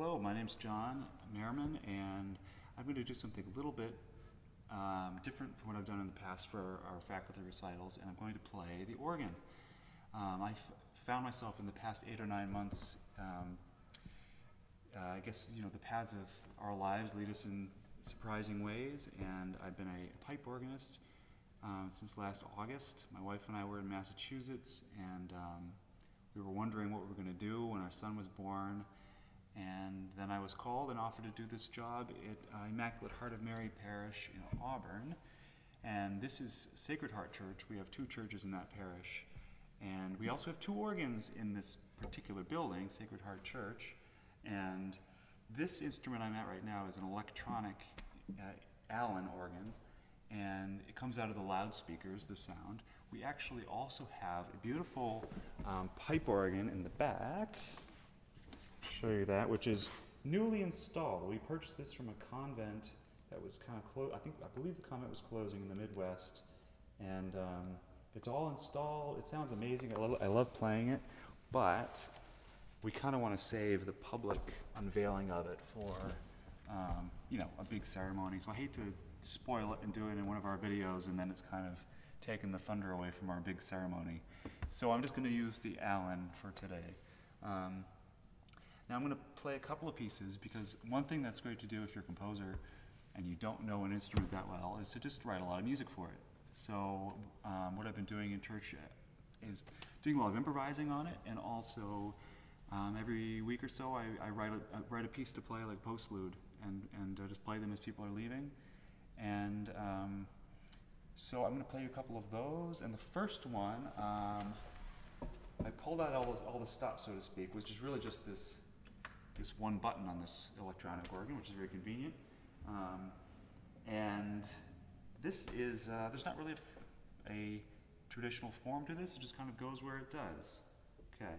Hello, my name's John Mehrmann, and I'm going to do something a little bit um, different from what I've done in the past for our faculty recitals, and I'm going to play the organ. Um, I found myself in the past eight or nine months, um, uh, I guess, you know, the paths of our lives lead us in surprising ways, and I've been a pipe organist um, since last August. My wife and I were in Massachusetts, and um, we were wondering what we were going to do when our son was born. And then I was called and offered to do this job at uh, Immaculate Heart of Mary Parish in Auburn. And this is Sacred Heart Church. We have two churches in that parish. And we also have two organs in this particular building, Sacred Heart Church. And this instrument I'm at right now is an electronic uh, Allen organ, and it comes out of the loudspeakers, the sound. We actually also have a beautiful um, pipe organ in the back. Show you that, which is newly installed. We purchased this from a convent that was kind of close. I think I believe the convent was closing in the Midwest, and um, it's all installed. It sounds amazing. I love, I love playing it, but we kind of want to save the public unveiling of it for, um, you know, a big ceremony. So I hate to spoil it and do it in one of our videos, and then it's kind of taking the thunder away from our big ceremony. So I'm just going to use the Allen for today. Um, now I'm going to play a couple of pieces because one thing that's great to do if you're a composer and you don't know an instrument that well is to just write a lot of music for it. So um, what I've been doing in church is doing a lot of improvising on it and also um, every week or so, I, I write, a, I write a piece to play, like postlude, and, and uh, just play them as people are leaving. And um, so I'm going to play you a couple of those. And the first one, um, I pulled out all all the stops, so to speak, which is really just this, this one button on this electronic organ, which is very convenient. Um, and this is, uh, there's not really a, a traditional form to this, it just kind of goes where it does. Okay.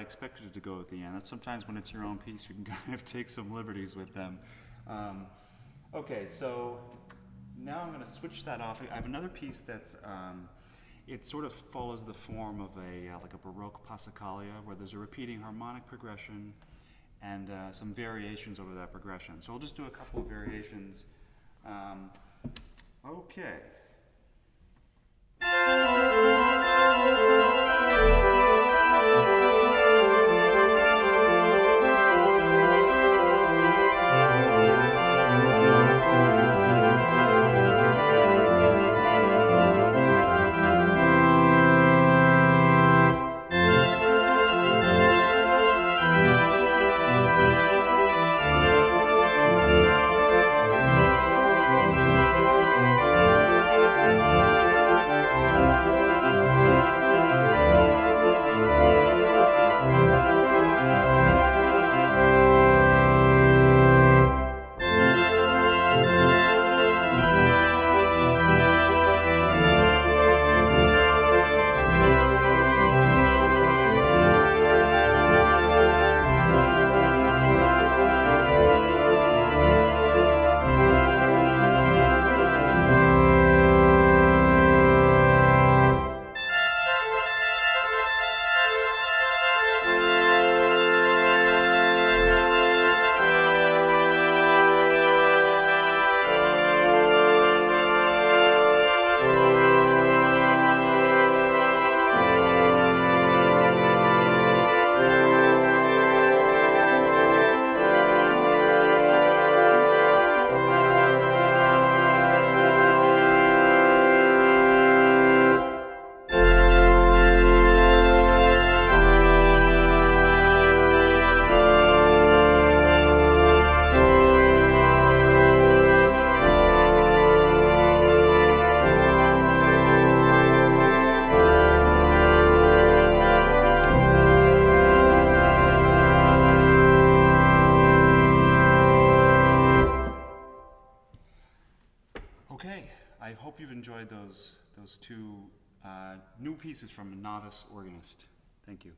Expected it to go at the end. That's sometimes when it's your own piece, you can kind of take some liberties with them. Um, okay, so now I'm going to switch that off. I have another piece that's um, it sort of follows the form of a uh, like a Baroque passacaglia, where there's a repeating harmonic progression and uh, some variations over that progression. So I'll just do a couple of variations. Um, okay. I hope you've enjoyed those, those two uh, new pieces from a novice organist. Thank you.